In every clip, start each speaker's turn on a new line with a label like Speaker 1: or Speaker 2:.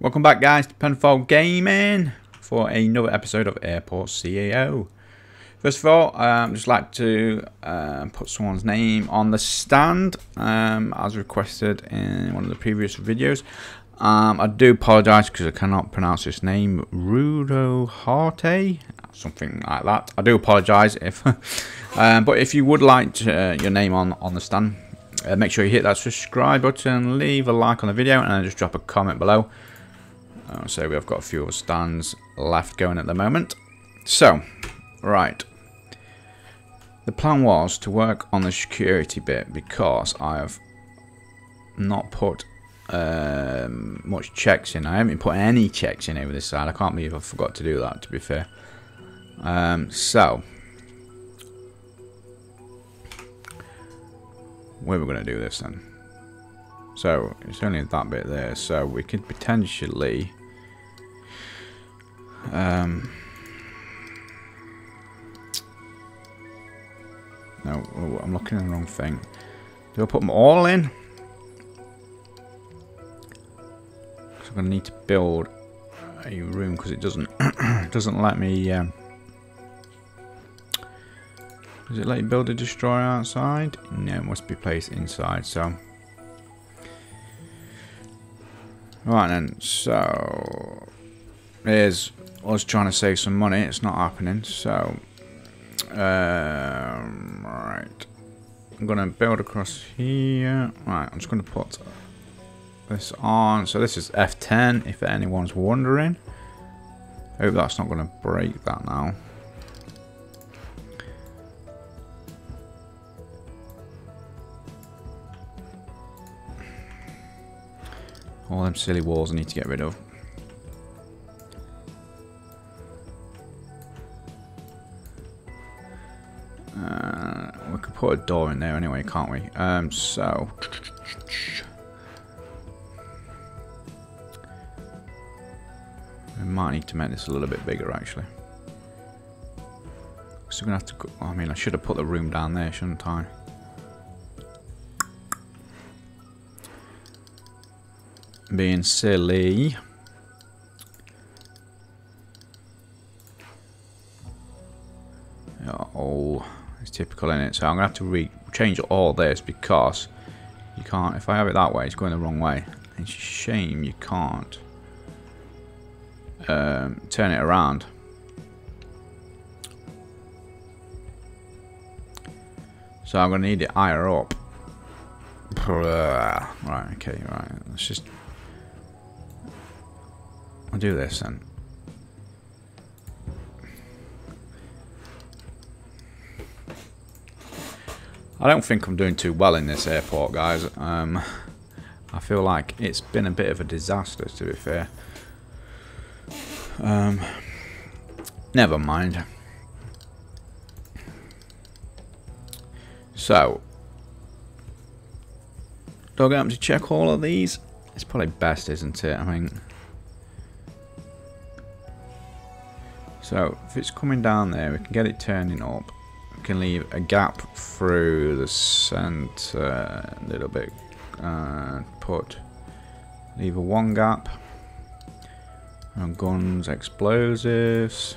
Speaker 1: Welcome back guys to Penfold Gaming for another episode of Airport CEO. First of all, um, just like to uh, put someone's name on the stand um, as requested in one of the previous videos. Um, I do apologise because I cannot pronounce this name, Rudo Harte, something like that. I do apologise if, um, but if you would like to, uh, your name on on the stand, uh, make sure you hit that subscribe button, leave a like on the video, and just drop a comment below. Uh, so we've got a few stands left going at the moment. So, right. The plan was to work on the security bit because I have not put um, much checks in. I haven't put any checks in over this side. I can't believe I forgot to do that, to be fair. Um, so, where are going to do this then? So, it's only that bit there, so we could potentially... Um, no, oh, I'm looking at the wrong thing. Do I put them all in? I'm going to need to build a room because it doesn't doesn't let me. Um, does it let you build a destroyer outside? No, it must be placed inside. So, right then. So, here's us trying to save some money. It's not happening. So, um, right. I'm gonna build across here. Right, I'm just gonna put this on. So this is F10, if anyone's wondering. Hope that's not going to break that now. All them silly walls I need to get rid of. Uh, we could put a door in there anyway, can't we? Um, so... We might need to make this a little bit bigger actually. So we're gonna have to. I mean, I should have put the room down there, shouldn't I? Being silly. Oh, it's typical in it. So I'm gonna have to re change all this because you can't. If I have it that way, it's going the wrong way. It's a shame you can't um, turn it around. So I'm to need it higher up. Right, okay, right. Let's just... I'll do this then. I don't think I'm doing too well in this airport, guys. Um, I feel like it's been a bit of a disaster, to be fair. Um, never mind. So, do I to check all of these? It's probably best, isn't it? I mean, so if it's coming down there, we can get it turning up. We can leave a gap through the center a little bit. Uh, put leave a one gap and guns, explosives,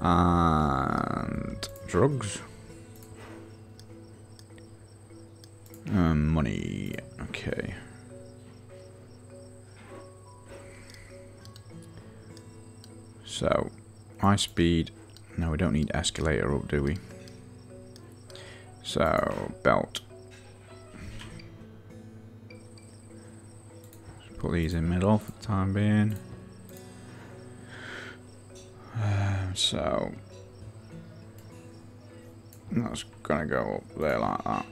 Speaker 1: and drugs. Um, money. Okay. So, high speed. No, we don't need escalator up, do we? So, belt. put these in middle for the time being. Um, so that's gonna go up there like that.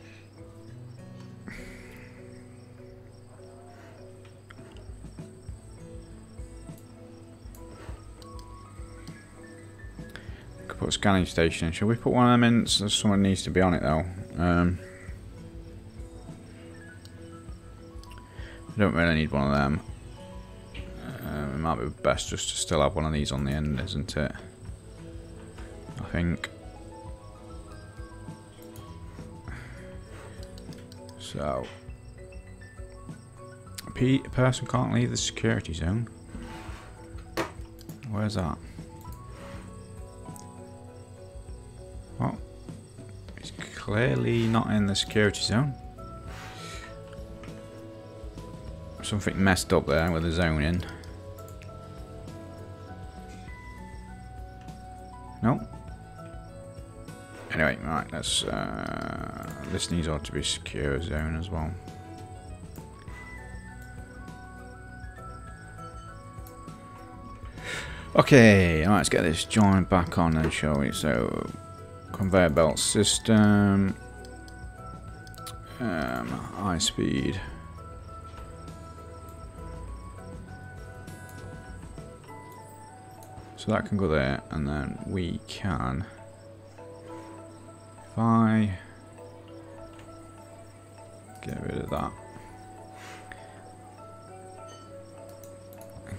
Speaker 1: Scanning station. Should we put one of them in? So someone needs to be on it though. Um, I don't really need one of them It might be best just to still have one of these on the end, isn't it? I think. So, A person can't leave the security zone. Where's that? Clearly not in the security zone. Something messed up there with the zoning. No. Anyway, right, let's. Uh, this needs ought to be secure zone as well. Okay, alright, let's get this joint back on then, shall we? So, conveyor belt system, um, high speed. So that can go there, and then we can, if I get rid of that,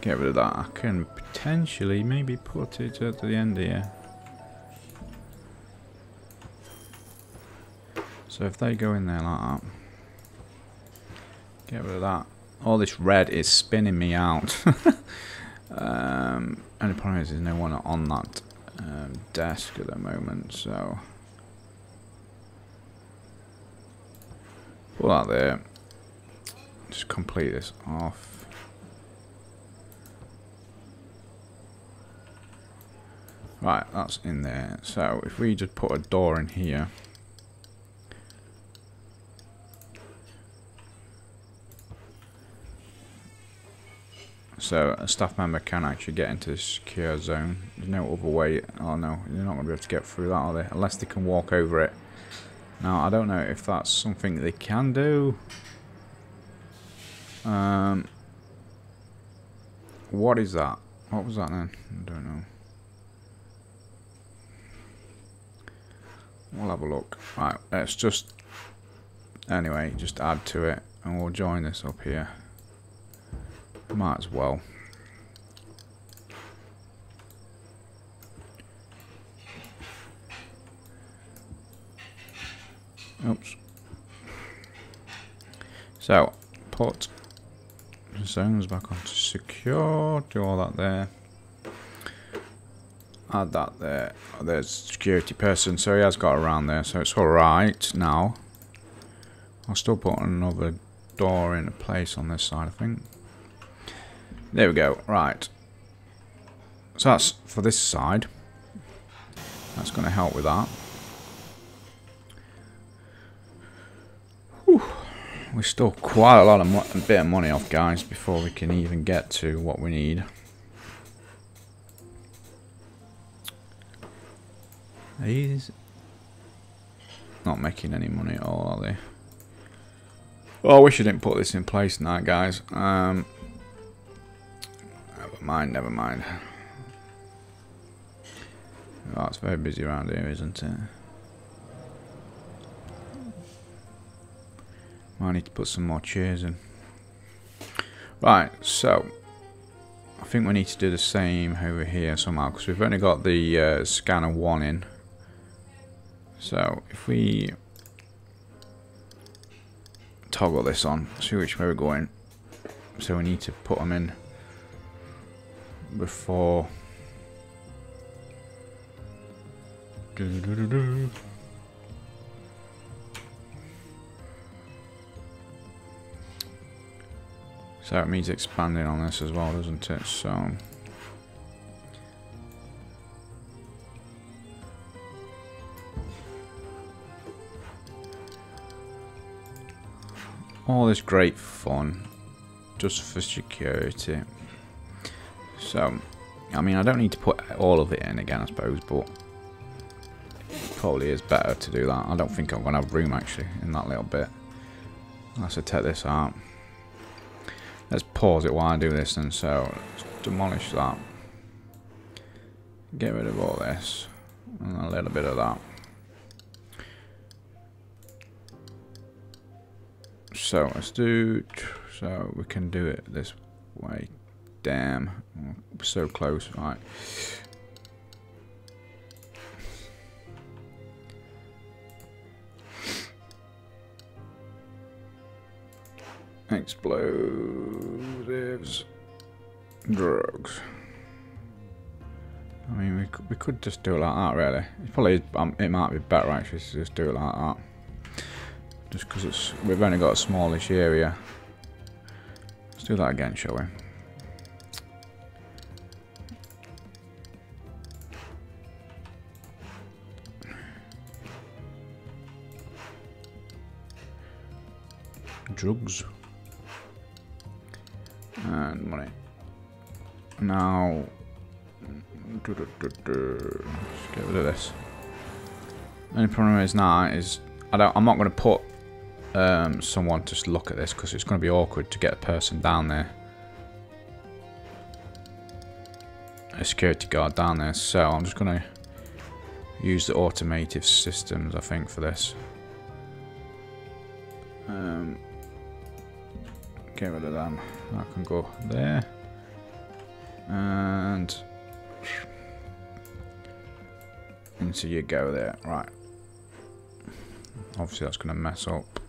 Speaker 1: get rid of that, I can potentially maybe put it at the end here. So if they go in there like that, get rid of that. All this red is spinning me out. um, only problem is there's no one on that um, desk at the moment, so... Pull that there. Just complete this off. Right, that's in there. So if we just put a door in here. So a staff member can actually get into the secure zone. There's no other way. Oh no, they're not going to be able to get through that, are they? Unless they can walk over it. Now, I don't know if that's something they can do. Um, what is that? What was that then? I don't know. We'll have a look. Right, let's just, anyway, just add to it and we'll join this up here. Might as well. Oops. So, put the zones back onto secure, do all that there add that there. Oh, there's security person, so he has got around there, so it's alright now. I'll still put another door in place on this side, I think. There we go, right. So that's for this side. That's going to help with that. Whew. We're still quite a lot of a bit of money off, guys, before we can even get to what we need. He's not making any money at all, are they? Oh, I wish I didn't put this in place now, guys. Um, mind, never mind. Oh, it's very busy around here, isn't it? I need to put some more chairs in. Right, so I think we need to do the same over here somehow because we've only got the uh, scanner one in. So if we toggle this on, see which way we're going. So we need to put them in before. So it means expanding on this as well, doesn't it? So. all this great fun just for security. So, I mean, I don't need to put all of it in again, I suppose, but probably is better to do that. I don't think I'm going to have room, actually, in that little bit. I take this out. Let's pause it while I do this, and so demolish that. Get rid of all this, and a little bit of that. So let's do, so we can do it this way. Damn, so close, right. Explosives. Drugs. I mean, we could, we could just do it like that, really. It probably um, it might be better actually to just do it like that. Just because it's we've only got a smallish area. Let's do that again, shall we? Drugs and money. Now, let's get rid of this. The only problem is now is I don't. I'm not going to put um, someone to look at this because it's going to be awkward to get a person down there. A security guard down there. So I'm just going to use the automated systems, I think, for this. Um, get rid of them. I can go there. And into you go there. Right. Obviously that's going to mess up.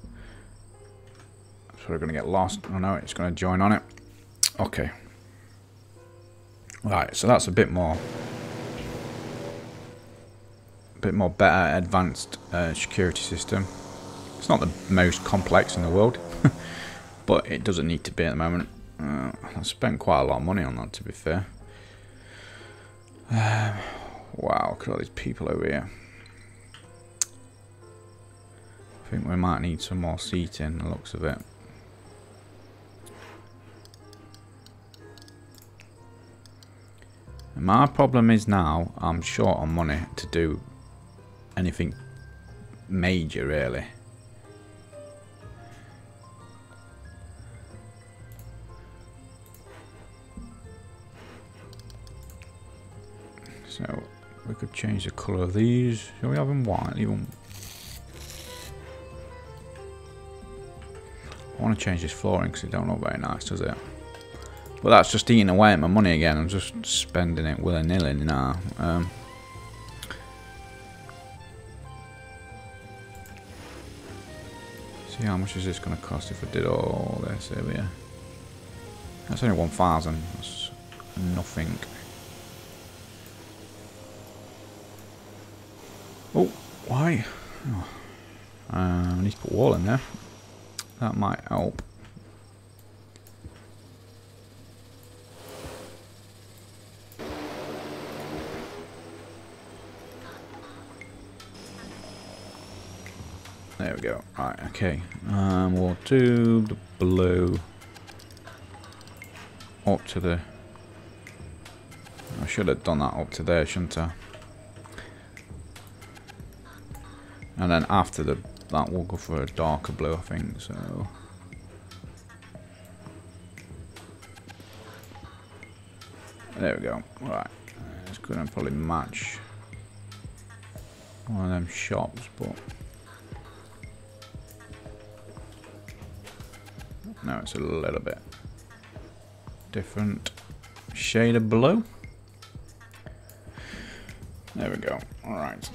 Speaker 1: So we're going to get lost. Oh no, it's going to join on it. Okay. Right, so that's a bit more a bit more better advanced uh, security system. It's not the most complex in the world, but it doesn't need to be at the moment. Uh, I spent quite a lot of money on that, to be fair. Um, wow, look at all these people over here. I think we might need some more seating, the looks of it. My problem is now I'm short on money to do anything major really. So we could change the colour of these. Shall we have them white? Them. I want to change this flooring because it don't look very nice, does it? But that's just eating away at my money again. I'm just spending it willy-nilly now. Um, see how much is this going to cost if I did all this here? That's only 1,000. That's nothing. Oh, why? Oh. Uh, I need to put wall in there. That might help. There we go. Right, okay. Um, we'll do the blue up to the... I should have done that up to there, shouldn't I? And then after the that we'll go for a darker blue I think so. There we go. Right. It's gonna probably match one of them shops but now it's a little bit different shade of blue. There we go. All right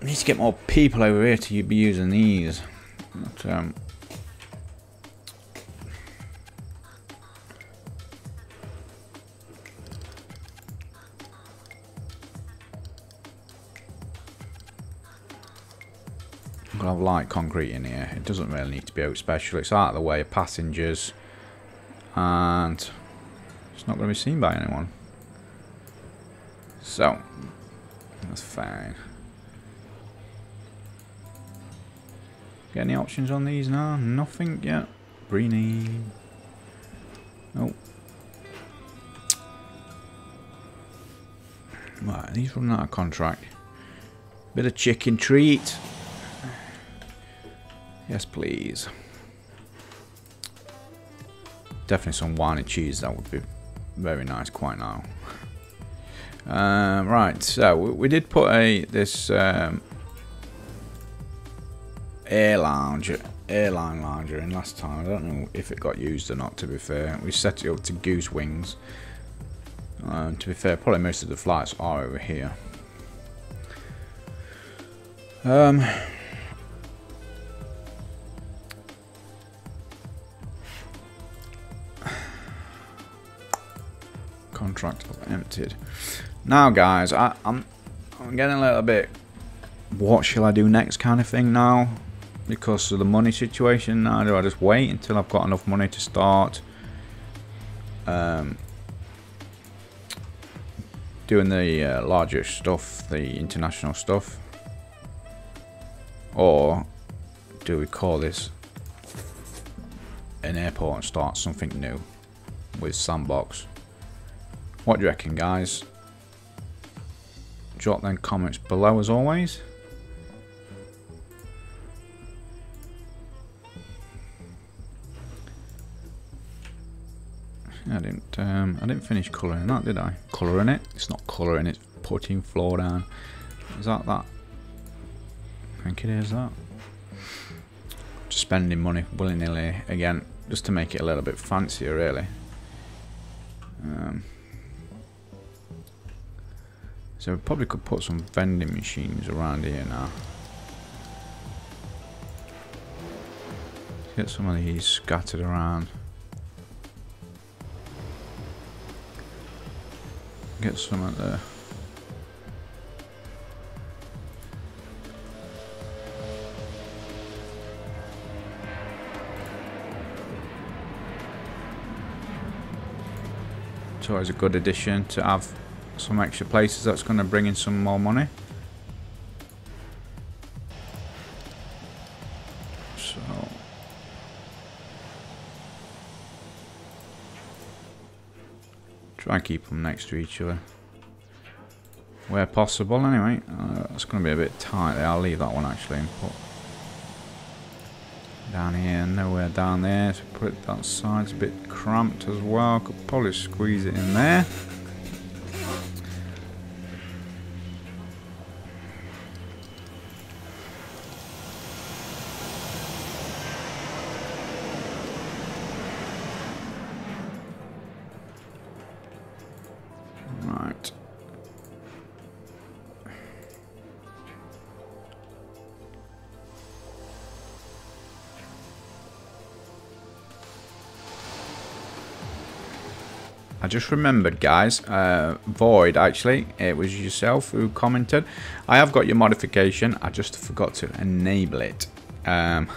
Speaker 1: I need to get more people over here to be using these. But, um, I'm gonna have light concrete in here. It doesn't really need to be out special. It's out of the way of passengers, and it's not going to be seen by anyone. So that's fine. Get any options on these now? Nothing yet. Greeny. Oh. Right, these running out of contract. Bit of chicken treat. Yes, please. Definitely some wine and cheese. That would be very nice quite now. Um, right, so we, we, did put a this um, air lounge, airline lounger in last time. I don't know if it got used or not, to be fair. We set it up to goose wings. Um, to be fair, probably most of the flights are over here. Um, contract emptied. Now, guys, I, I'm I'm getting a little bit. What shall I do next? Kind of thing now because of the money situation. Now, do I just wait until I've got enough money to start? Um, doing the uh, larger stuff, the international stuff, or do we call this an airport and start something new with sandbox? What do you reckon, guys? Drop them comments below as always. Didn't I didn't finish colouring that, did I? Colouring it? It's not colouring, it's putting floor down. Is that that? I think it is that. Just spending money willy-nilly again, just to make it a little bit fancier really. Um, so we probably could put some vending machines around here now. Get some of these scattered around. Get some out there. It's always a good addition to have some extra places that's going to bring in some more money. Try and keep them next to each other where possible anyway. Uh, it's going to be a bit tight there. I'll leave that one actually and put down here, nowhere down there. So put that side's a bit cramped as well. Could probably squeeze it in there. I just remembered, guys. Uh, Void, actually, it was yourself who commented. I have got your modification. I just forgot to enable it. Um,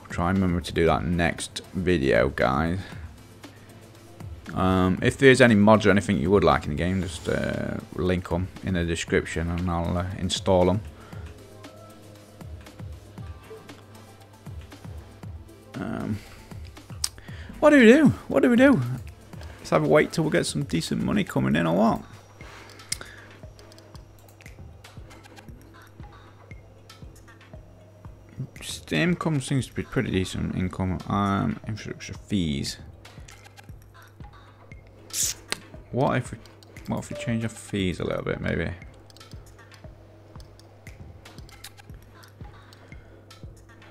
Speaker 1: I'll try and remember to do that next video, guys. Um, if there's any mods or anything you would like in the game, just uh, link them in the description and I'll uh, install them. Um, what do we do? What do we do? Have a wait till we get some decent money coming in or what? The income seems to be pretty decent income. Um, infrastructure fees. What if we, what if we change our fees a little bit, maybe?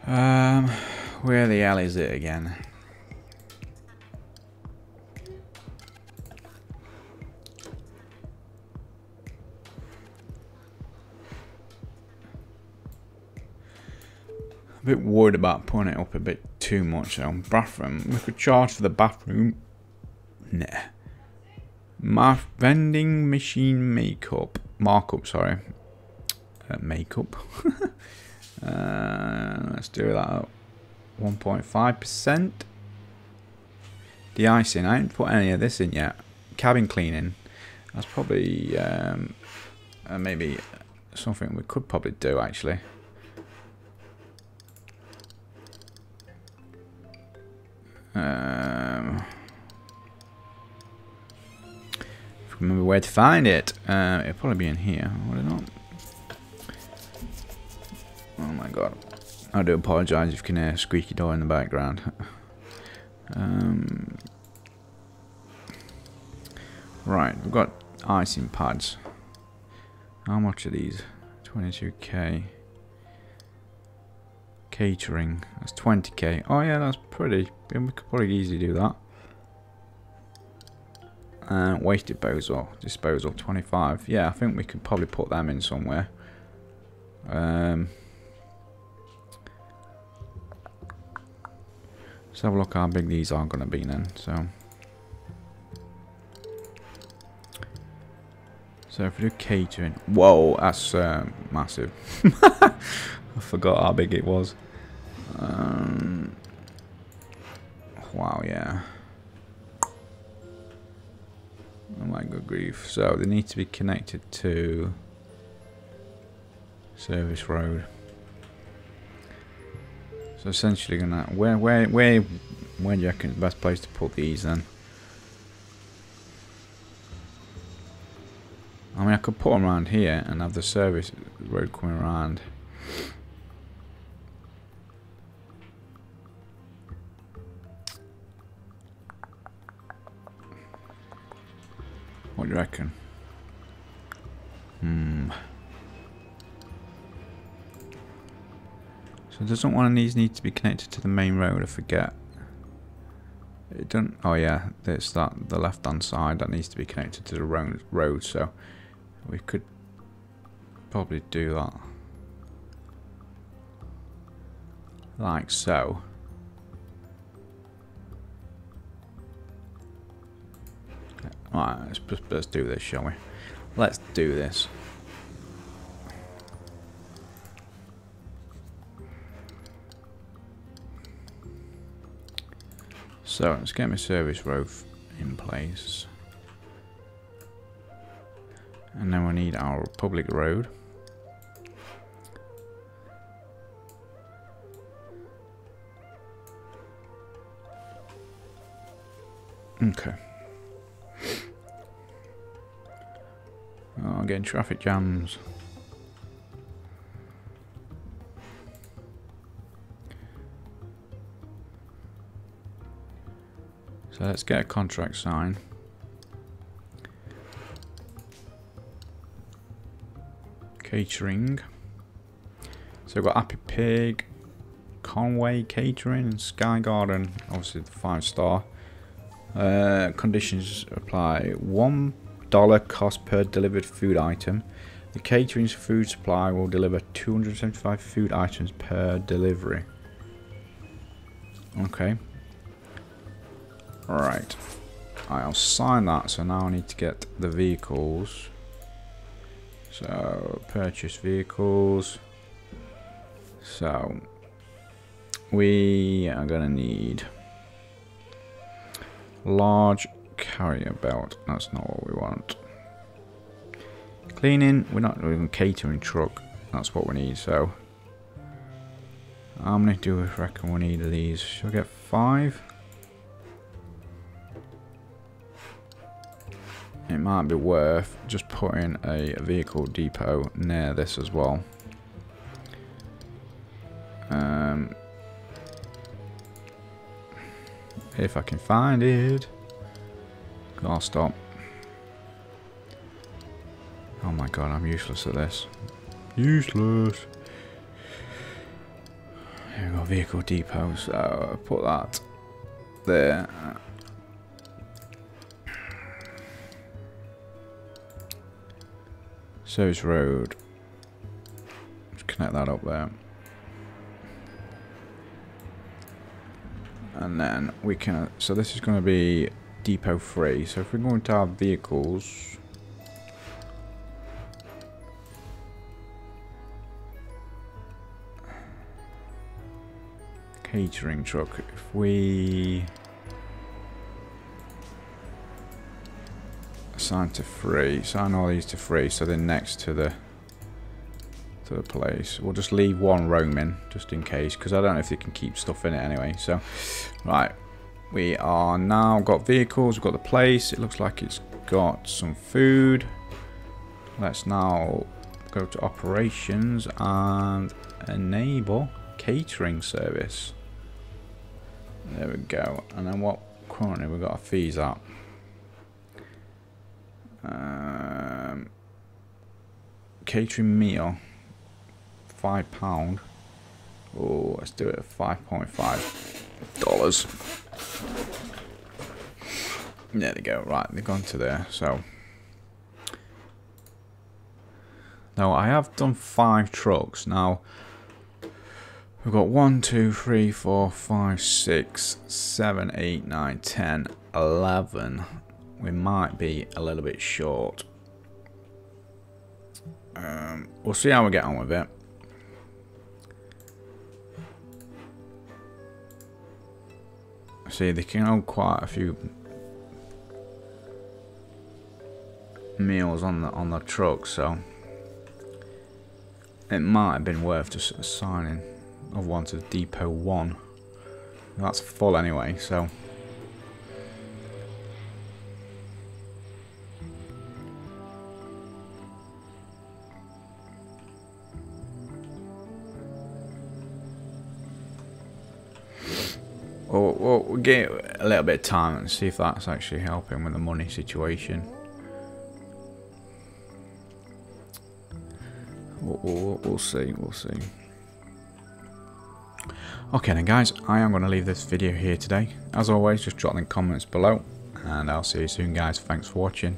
Speaker 1: Um, where the hell is it again? Bit worried about putting it up a bit too much on bathroom. We could charge for the bathroom. Nah. My vending machine makeup. Markup, sorry. Uh, makeup. uh, let's do that at 1.5%. De-icing. I didn't put any of this in yet. Cabin cleaning. That's probably um, uh, maybe something we could probably do actually. Um, remember where to find it. Uh, it'll probably be in here, would it not? Oh my god. I do apologise if you can hear a squeaky door in the background. um, right, we've got icing pads. How much are these? 22k. Catering. That's 20k. Oh yeah, that's pretty. We could probably easily do that. And waste disposal. Disposal 25. Yeah, I think we could probably put them in somewhere. Um, let's have a look how big these are going to be then. So. So if we do catering, whoa, that's um, massive. I forgot how big it was. Um, wow, yeah. Oh my good grief. So they need to be connected to service road. So essentially gonna where where where where do you reckon is the best place to put these then? I mean I could put them around here and have the service road coming around. You reckon? Hmm. So doesn't one of these need to be connected to the main road? I forget. It don't. Oh yeah, it's that the left-hand side that needs to be connected to the road. Road. So we could probably do that, like so. Alright, let's, let's do this, shall we? Let's do this. So, let's get my service road in place. And then we need our public road. Okay. Oh, getting traffic jams. So let's get a contract signed. Catering. So we've got Happy Pig, Conway Catering, and Sky Garden. Obviously the five star. Uh, conditions apply. One dollar cost per delivered food item. The catering's food supply will deliver 275 food items per delivery. Okay. Right. I'll sign that, so now I need to get the vehicles. So, purchase vehicles. So, we are going to need large carrier belt. That's not what we want. Cleaning, we're not even catering truck. That's what we need, so. How many do we reckon we need of these? Should we get five? It might be worth just putting a vehicle depot near this as well. Um, if I can find it. I'll stop. Oh my god, I'm useless at this. Useless. Here we go, vehicle depot. So uh, put that there. Service road. Just connect that up there. And then we can, so this is going to be depot free. So if we're going to have vehicles... Catering truck. If we... Assign to free. Assign all these to free so they're next to the to the place. We'll just leave one roaming just in case because I don't know if they can keep stuff in it anyway. So, right. We are now got vehicles, we've got the place. It looks like it's got some food. Let's now go to operations and enable catering service. There we go. And then what currently we've got our fees up. Um, catering meal, five pound. Oh, let's do it at five point five dollars. There they go. Right, they've gone to there. So now I have done five trucks. Now we've got one, two, three, four, five, six, seven, eight, nine, ten, eleven. We might be a little bit short. um, we'll see how we get on with it. See, they can hold quite a few meals on the on the truck, so it might have been worth just assigning of one to Depot 1. That's full anyway, so... give a little bit of time and see if that's actually helping with the money situation. We'll, we'll, we'll see, we'll see. Okay then guys, I am going to leave this video here today. As always, just drop in the comments below. And I'll see you soon guys. Thanks for watching.